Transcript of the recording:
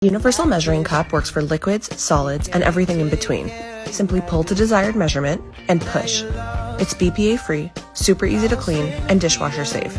Universal Measuring Cup works for liquids, solids, and everything in between. Simply pull to desired measurement and push. It's BPA free, super easy to clean, and dishwasher safe.